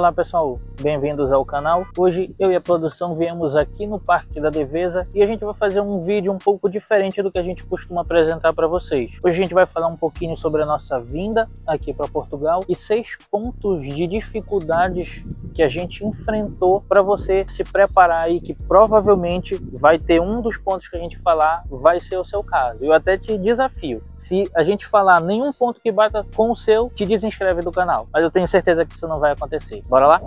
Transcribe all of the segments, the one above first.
Olá pessoal, bem-vindos ao canal. Hoje eu e a produção viemos aqui no Parque da Devesa e a gente vai fazer um vídeo um pouco diferente do que a gente costuma apresentar para vocês. Hoje a gente vai falar um pouquinho sobre a nossa vinda aqui para Portugal e seis pontos de dificuldades que a gente enfrentou para você se preparar aí que provavelmente vai ter um dos pontos que a gente falar vai ser o seu caso. Eu até te desafio, se a gente falar nenhum ponto que bata com o seu, te desinscreve do canal. Mas eu tenho certeza que isso não vai acontecer. Bora lá?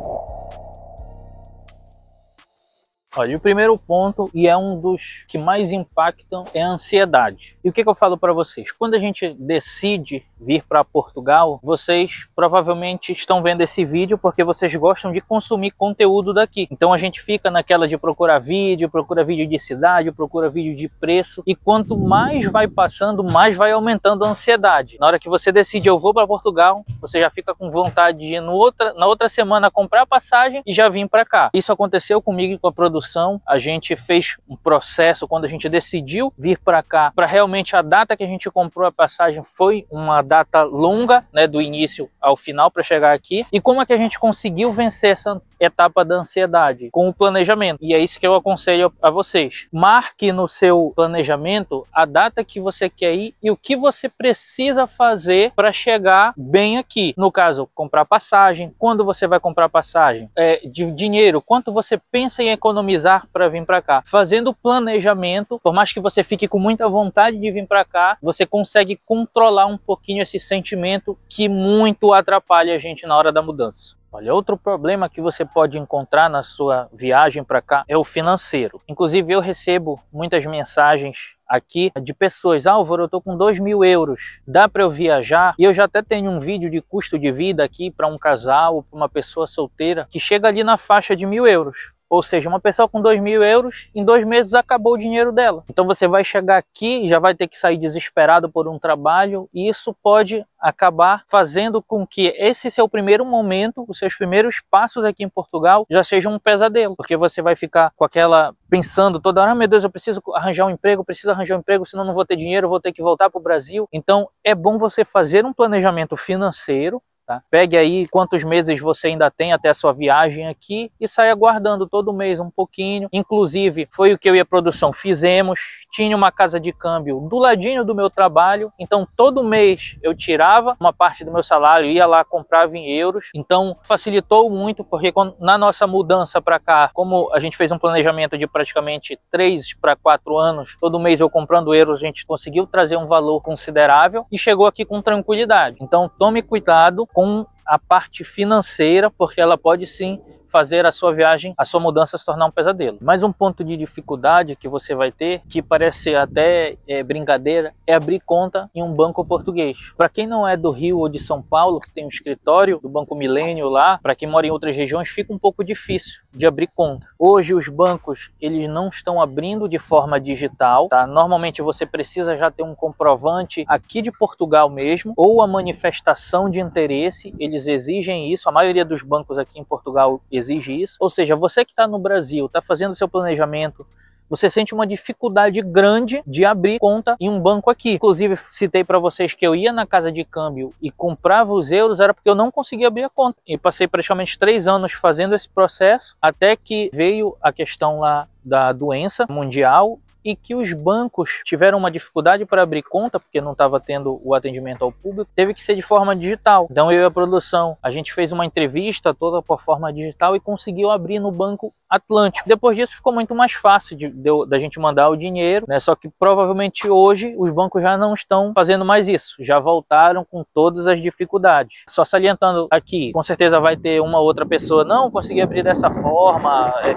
Olha, o primeiro ponto, e é um dos que mais impactam, é a ansiedade. E o que, que eu falo para vocês? Quando a gente decide vir para Portugal, vocês provavelmente estão vendo esse vídeo porque vocês gostam de consumir conteúdo daqui. Então a gente fica naquela de procurar vídeo, procura vídeo de cidade, procura vídeo de preço, e quanto mais vai passando, mais vai aumentando a ansiedade. Na hora que você decide eu vou para Portugal, você já fica com vontade de ir no outra, na outra semana comprar passagem e já vir para cá. Isso aconteceu comigo com a produção produção, a gente fez um processo quando a gente decidiu vir para cá, para realmente a data que a gente comprou a passagem foi uma data longa, né, do início ao final para chegar aqui. E como é que a gente conseguiu vencer essa etapa da ansiedade com o planejamento? E é isso que eu aconselho a vocês. Marque no seu planejamento a data que você quer ir e o que você precisa fazer para chegar bem aqui. No caso, comprar passagem, quando você vai comprar passagem, é, de dinheiro, quanto você pensa em economizar para vir para cá. Fazendo planejamento, por mais que você fique com muita vontade de vir para cá, você consegue controlar um pouquinho esse sentimento que muito atrapalha a gente na hora da mudança. Olha, outro problema que você pode encontrar na sua viagem para cá é o financeiro. Inclusive, eu recebo muitas mensagens aqui de pessoas, Álvaro, eu tô com 2 mil euros, dá para eu viajar? E eu já até tenho um vídeo de custo de vida aqui para um casal, para uma pessoa solteira, que chega ali na faixa de mil euros. Ou seja, uma pessoa com 2 mil euros, em dois meses acabou o dinheiro dela. Então você vai chegar aqui e já vai ter que sair desesperado por um trabalho, e isso pode acabar fazendo com que esse seu primeiro momento, os seus primeiros passos aqui em Portugal, já sejam um pesadelo, porque você vai ficar com aquela pensando toda hora, ah, meu Deus, eu preciso arranjar um emprego, preciso arranjar um emprego, senão não vou ter dinheiro, vou ter que voltar para o Brasil. Então é bom você fazer um planejamento financeiro Tá? Pegue aí quantos meses você ainda tem até a sua viagem aqui e saia guardando todo mês um pouquinho. Inclusive, foi o que eu e a produção fizemos. Tinha uma casa de câmbio do ladinho do meu trabalho, então todo mês eu tirava uma parte do meu salário, ia lá, comprava em euros. Então facilitou muito, porque quando, na nossa mudança para cá, como a gente fez um planejamento de praticamente 3 para 4 anos, todo mês eu comprando euros, a gente conseguiu trazer um valor considerável e chegou aqui com tranquilidade. Então tome cuidado com a parte financeira, porque ela pode sim fazer a sua viagem, a sua mudança se tornar um pesadelo. Mais um ponto de dificuldade que você vai ter, que parece até é, brincadeira, é abrir conta em um banco português. Para quem não é do Rio ou de São Paulo, que tem um escritório do Banco Milênio lá, para quem mora em outras regiões, fica um pouco difícil de abrir conta. Hoje os bancos eles não estão abrindo de forma digital, tá? Normalmente você precisa já ter um comprovante aqui de Portugal mesmo ou a manifestação de interesse. Eles exigem isso. A maioria dos bancos aqui em Portugal exige isso. Ou seja, você que está no Brasil, está fazendo seu planejamento, você sente uma dificuldade grande de abrir conta em um banco aqui. Inclusive, citei para vocês que eu ia na casa de câmbio e comprava os euros, era porque eu não conseguia abrir a conta. E passei praticamente três anos fazendo esse processo, até que veio a questão lá da doença mundial e que os bancos tiveram uma dificuldade para abrir conta, porque não estava tendo o atendimento ao público, teve que ser de forma digital. Então eu e a produção, a gente fez uma entrevista toda por forma digital e conseguiu abrir no Banco Atlântico. Depois disso ficou muito mais fácil de, de, da gente mandar o dinheiro, né? Só que provavelmente hoje os bancos já não estão fazendo mais isso, já voltaram com todas as dificuldades. Só salientando aqui, com certeza vai ter uma outra pessoa, não consegui abrir dessa forma. É,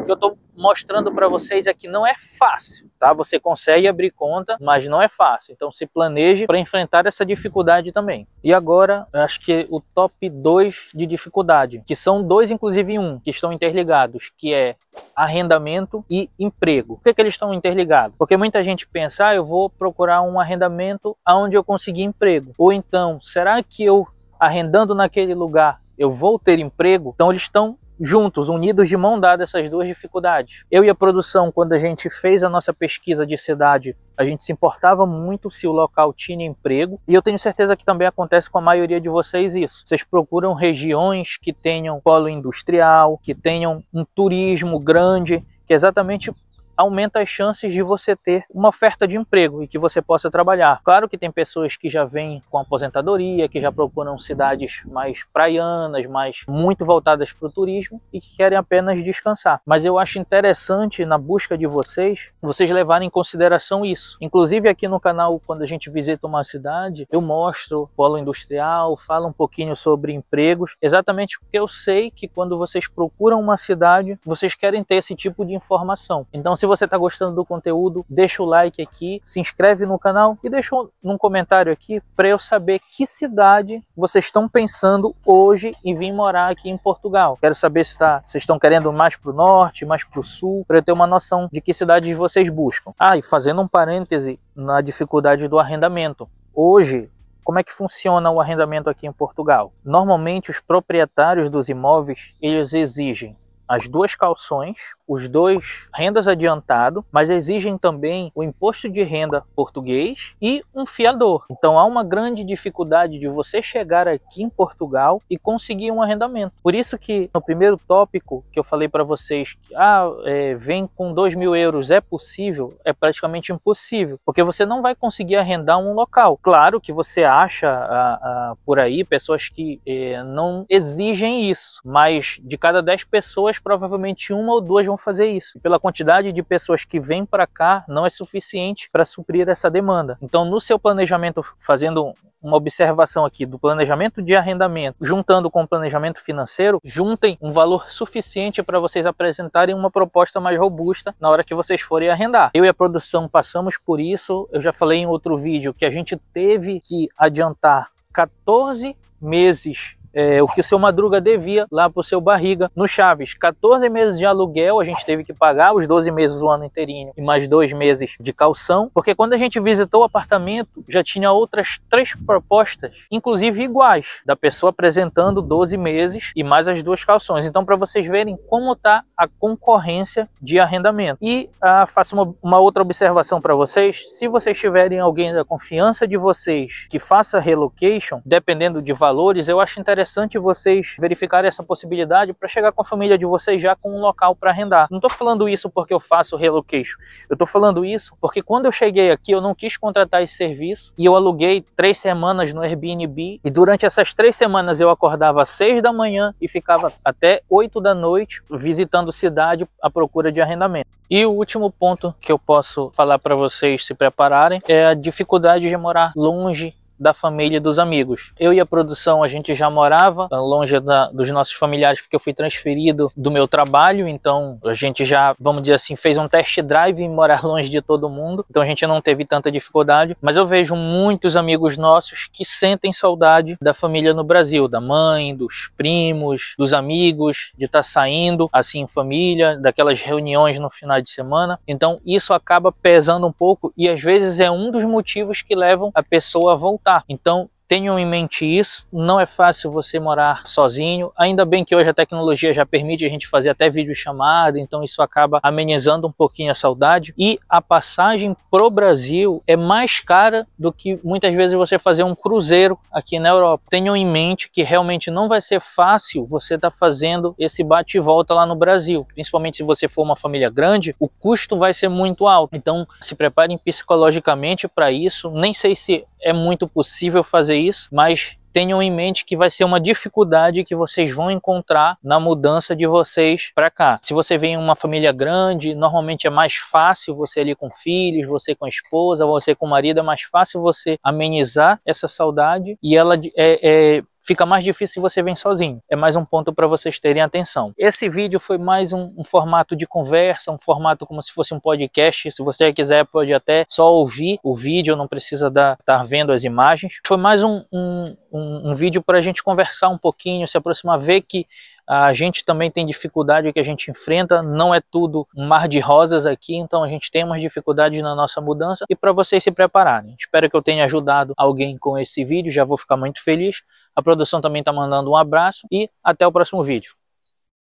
o que eu estou mostrando para vocês é que não é fácil, tá? Você consegue abrir conta, mas não é fácil. Então se planeje para enfrentar essa dificuldade também. E agora, acho que o top 2 de dificuldade, que são dois inclusive um, que estão interligados, que é arrendamento e emprego. Por que, que eles estão interligados? Porque muita gente pensa, ah, eu vou procurar um arrendamento aonde eu conseguir emprego. Ou então, será que eu arrendando naquele lugar eu vou ter emprego? Então eles estão juntos, unidos de mão dada essas duas dificuldades. Eu e a produção, quando a gente fez a nossa pesquisa de cidade, a gente se importava muito se o local tinha emprego, e eu tenho certeza que também acontece com a maioria de vocês isso. Vocês procuram regiões que tenham polo industrial, que tenham um turismo grande, que é exatamente aumenta as chances de você ter uma oferta de emprego e que você possa trabalhar. Claro que tem pessoas que já vêm com aposentadoria, que já procuram cidades mais praianas, mais muito voltadas para o turismo e que querem apenas descansar. Mas eu acho interessante na busca de vocês, vocês levarem em consideração isso. Inclusive aqui no canal, quando a gente visita uma cidade, eu mostro polo industrial, falo um pouquinho sobre empregos, exatamente porque eu sei que quando vocês procuram uma cidade, vocês querem ter esse tipo de informação. Então, se você está gostando do conteúdo, deixa o like aqui, se inscreve no canal e deixa um comentário aqui para eu saber que cidade vocês estão pensando hoje em vir morar aqui em Portugal. Quero saber se tá, vocês estão querendo mais para o norte, mais para o sul, para eu ter uma noção de que cidades vocês buscam. Ah, e fazendo um parêntese na dificuldade do arrendamento. Hoje, como é que funciona o arrendamento aqui em Portugal? Normalmente os proprietários dos imóveis, eles exigem as duas calções, os dois rendas adiantado, mas exigem também o imposto de renda português e um fiador. Então há uma grande dificuldade de você chegar aqui em Portugal e conseguir um arrendamento. Por isso que no primeiro tópico que eu falei para vocês que ah, é, vem com dois mil euros é possível, é praticamente impossível, porque você não vai conseguir arrendar um local. Claro que você acha por aí pessoas que eh, não exigem isso, mas de cada 10 pessoas provavelmente uma ou duas vão fazer isso. Pela quantidade de pessoas que vêm para cá, não é suficiente para suprir essa demanda. Então, no seu planejamento, fazendo uma observação aqui do planejamento de arrendamento, juntando com o planejamento financeiro, juntem um valor suficiente para vocês apresentarem uma proposta mais robusta na hora que vocês forem arrendar. Eu e a produção passamos por isso. Eu já falei em outro vídeo que a gente teve que adiantar 14 meses é, o que o seu Madruga devia lá para o seu Barriga no Chaves. 14 meses de aluguel a gente teve que pagar, os 12 meses o ano inteirinho e mais dois meses de calção, porque quando a gente visitou o apartamento já tinha outras três propostas, inclusive iguais, da pessoa apresentando 12 meses e mais as duas calções. Então, para vocês verem como está a concorrência de arrendamento. E ah, faço uma, uma outra observação para vocês: se vocês tiverem alguém da confiança de vocês que faça relocation, dependendo de valores, eu acho interessante interessante vocês verificarem essa possibilidade para chegar com a família de vocês já com um local para arrendar. Não estou falando isso porque eu faço relocation. Eu estou falando isso porque quando eu cheguei aqui eu não quis contratar esse serviço e eu aluguei três semanas no Airbnb e durante essas três semanas eu acordava às seis da manhã e ficava até oito da noite visitando cidade à procura de arrendamento. E o último ponto que eu posso falar para vocês se prepararem é a dificuldade de morar longe da família e dos amigos. Eu e a produção, a gente já morava longe da, dos nossos familiares porque eu fui transferido do meu trabalho, então a gente já, vamos dizer assim, fez um test drive em morar longe de todo mundo, então a gente não teve tanta dificuldade, mas eu vejo muitos amigos nossos que sentem saudade da família no Brasil, da mãe, dos primos, dos amigos, de estar tá saindo assim em família, daquelas reuniões no final de semana. Então isso acaba pesando um pouco e às vezes é um dos motivos que levam a pessoa a voltar então, Tenham em mente isso, não é fácil você morar sozinho, ainda bem que hoje a tecnologia já permite a gente fazer até videochamada, então isso acaba amenizando um pouquinho a saudade. E a passagem pro Brasil é mais cara do que muitas vezes você fazer um cruzeiro aqui na Europa. Tenham em mente que realmente não vai ser fácil você estar tá fazendo esse bate e volta lá no Brasil, principalmente se você for uma família grande, o custo vai ser muito alto. Então se preparem psicologicamente para isso. Nem sei se é muito possível fazer isso, mas tenham em mente que vai ser uma dificuldade que vocês vão encontrar na mudança de vocês para cá. Se você vem em uma família grande, normalmente é mais fácil você ali com filhos, você com a esposa, você com o marido, é mais fácil você amenizar essa saudade e ela é, é fica mais difícil se você vem sozinho. É mais um ponto para vocês terem atenção. Esse vídeo foi mais um, um, formato de conversa, um formato como se fosse um podcast. Se você quiser, pode até só ouvir o vídeo, não precisa estar tá vendo as imagens. Foi mais um, um, um vídeo para a gente conversar um pouquinho, se aproximar, ver que a gente também tem dificuldade que a gente enfrenta, não é tudo um mar de rosas aqui, então a gente tem umas dificuldades na nossa mudança e para vocês se prepararem. Espero que eu tenha ajudado alguém com esse vídeo, já vou ficar muito feliz. A produção também está mandando um abraço e até o próximo vídeo.